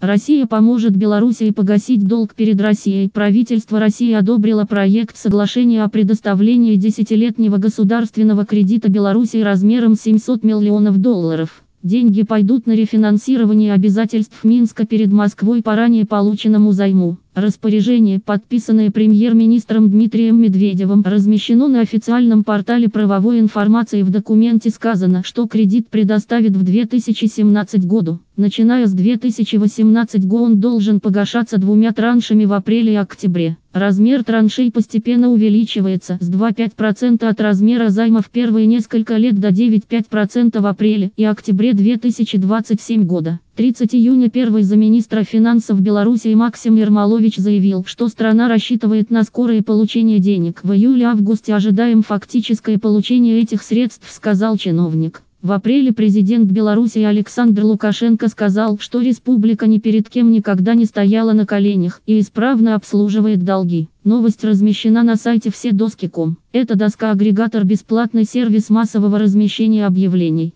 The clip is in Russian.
Россия поможет Белоруссии погасить долг перед Россией. Правительство России одобрило проект соглашения о предоставлении десятилетнего государственного кредита Белоруссии размером 700 миллионов долларов. Деньги пойдут на рефинансирование обязательств Минска перед Москвой по ранее полученному займу. Распоряжение, подписанное премьер-министром Дмитрием Медведевым, размещено на официальном портале правовой информации. В документе сказано, что кредит предоставит в 2017 году. Начиная с 2018 года он должен погашаться двумя траншами в апреле и октябре. Размер траншей постепенно увеличивается с 2,5% от размера займа в первые несколько лет до 9,5% в апреле и октябре 2027 года. 30 июня первый замминистра финансов Беларуси Максим Ермолович заявил, что страна рассчитывает на скорое получение денег. В июле-августе ожидаем фактическое получение этих средств, сказал чиновник. В апреле президент Беларуси Александр Лукашенко сказал, что республика ни перед кем никогда не стояла на коленях и исправно обслуживает долги. Новость размещена на сайте вседоски.ком. Это доска-агрегатор бесплатный сервис массового размещения объявлений.